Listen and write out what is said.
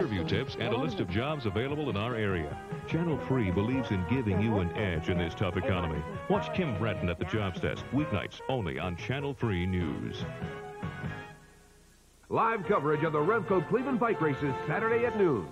interview tips, and a list of jobs available in our area. Channel 3 believes in giving you an edge in this tough economy. Watch Kim Breton at the Jobs Desk, weeknights only on Channel 3 News. Live coverage of the Revco Cleveland bike races Saturday at noon.